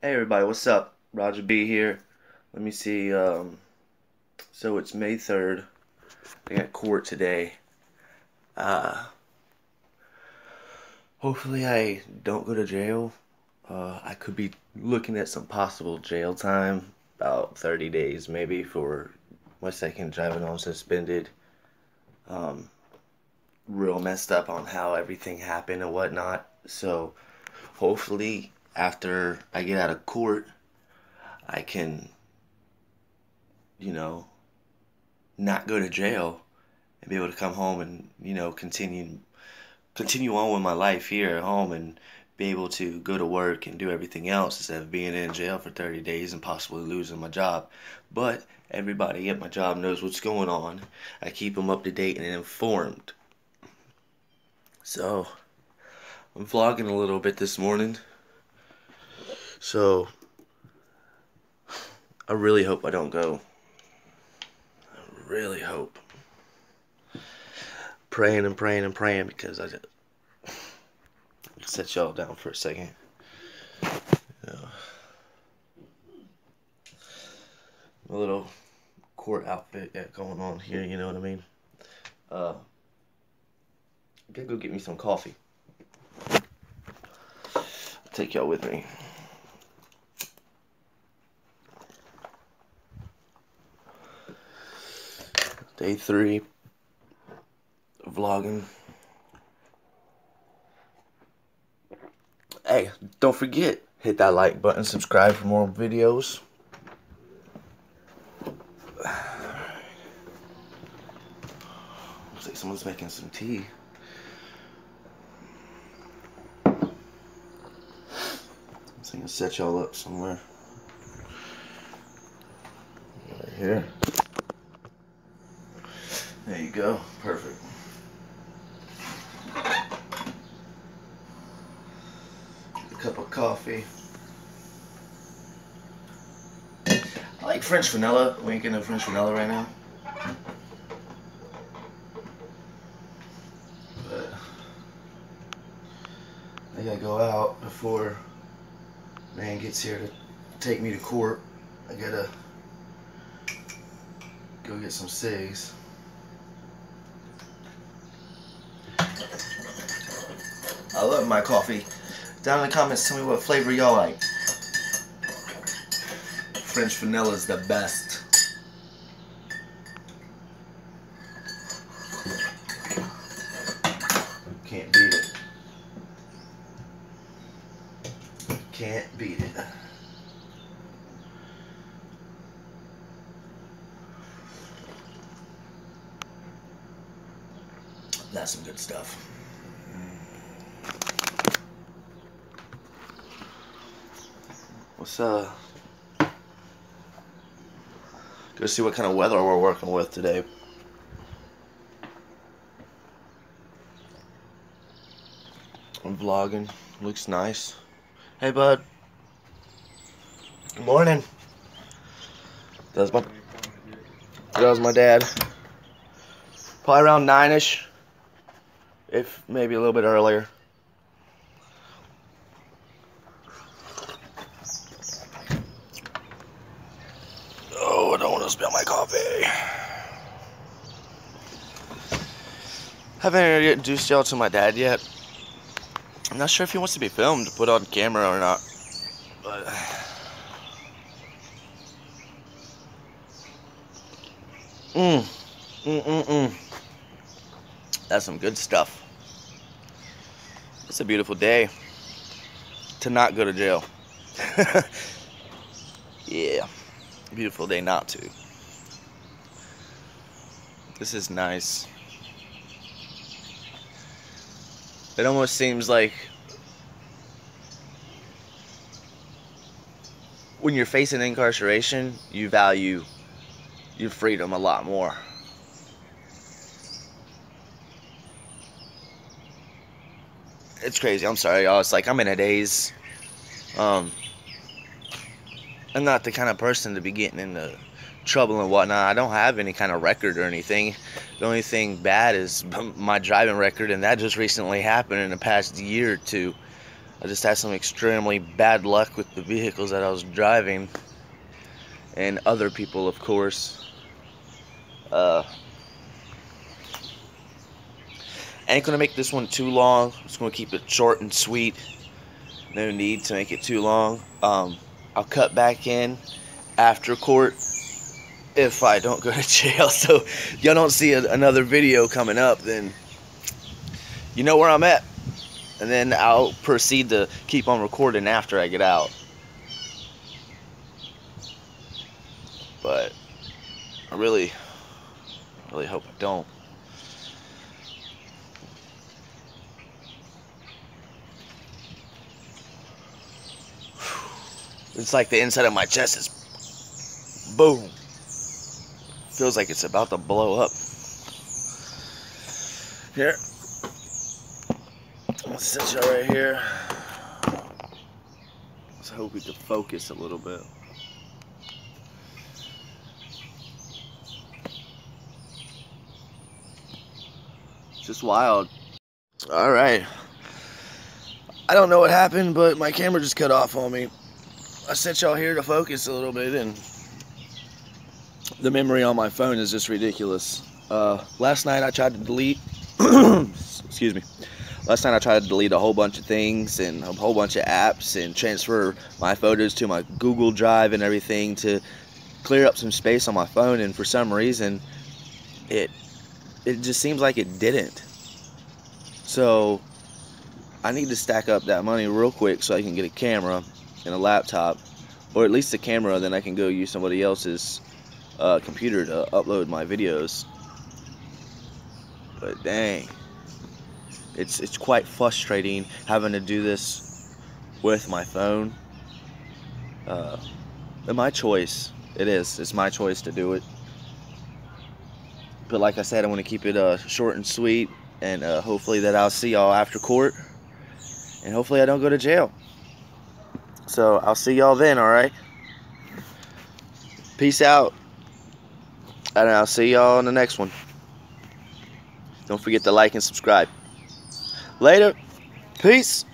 Hey everybody, what's up? Roger B here. Let me see. Um, so it's May 3rd. I got court today. Uh, hopefully I don't go to jail. Uh, I could be looking at some possible jail time, about 30 days maybe for my second driving on suspended. Um, real messed up on how everything happened and whatnot. So hopefully after I get out of court, I can, you know, not go to jail and be able to come home and, you know, continue continue on with my life here at home and be able to go to work and do everything else instead of being in jail for 30 days and possibly losing my job. But everybody at my job knows what's going on. I keep them up to date and informed. So, I'm vlogging a little bit this morning. So, I really hope I don't go. I really hope. Praying and praying and praying because I just set y'all down for a second. Yeah. A little court outfit got going on here, you know what I mean? Uh, I gotta go get me some coffee. I'll take y'all with me. Day three, vlogging. Hey, don't forget, hit that like button, subscribe for more videos. Looks like someone's making some tea. I'm gonna set y'all up somewhere. Right here. There you go. Perfect. A cup of coffee. I like French vanilla. We ain't getting no French vanilla right now. But I gotta go out before man gets here to take me to court. I gotta go get some cigs. I love my coffee. Down in the comments, tell me what flavor y'all like. French vanilla is the best. Can't beat it. Can't beat it. That's some good stuff. What's uh Go see what kind of weather we're working with today. I'm vlogging. Looks nice. Hey bud. Good morning. That's my that was my dad. Probably around nine ish. If maybe a little bit earlier. Oh, I don't spill my coffee. Haven't introduced y'all to my dad yet. I'm not sure if he wants to be filmed, put on camera or not. But Mmm. Mm mm mm. That's some good stuff. It's a beautiful day to not go to jail. yeah. Beautiful day not to. This is nice. It almost seems like when you're facing incarceration, you value your freedom a lot more. It's crazy. I'm sorry, y'all. It's like I'm in a daze. Um, I'm not the kind of person to be getting into trouble and whatnot. I don't have any kind of record or anything. The only thing bad is my driving record, and that just recently happened in the past year or two. I just had some extremely bad luck with the vehicles that I was driving and other people, of course. Uh, I ain't gonna make this one too long. I'm just gonna keep it short and sweet. No need to make it too long. Um, I'll cut back in after court if I don't go to jail. So y'all don't see a, another video coming up, then you know where I'm at. And then I'll proceed to keep on recording after I get out. But I really, really hope I don't. It's like the inside of my chest is boom. Feels like it's about to blow up. Here. Let's sit y'all right here. Let's hope we can focus a little bit. Just wild. All right. I don't know what happened, but my camera just cut off on me. I set y'all here to focus a little bit, and the memory on my phone is just ridiculous. Uh, last night I tried to delete, excuse me. Last night I tried to delete a whole bunch of things and a whole bunch of apps and transfer my photos to my Google Drive and everything to clear up some space on my phone. And for some reason, it it just seems like it didn't. So I need to stack up that money real quick so I can get a camera and a laptop, or at least a camera. Then I can go use somebody else's uh, computer to upload my videos. But dang, it's it's quite frustrating having to do this with my phone. Uh, but my choice. It is. It's my choice to do it. But like I said, I want to keep it uh, short and sweet, and uh, hopefully that I'll see y'all after court, and hopefully I don't go to jail. So I'll see y'all then. All right. Peace out. And I'll see y'all in the next one. Don't forget to like and subscribe. Later. Peace.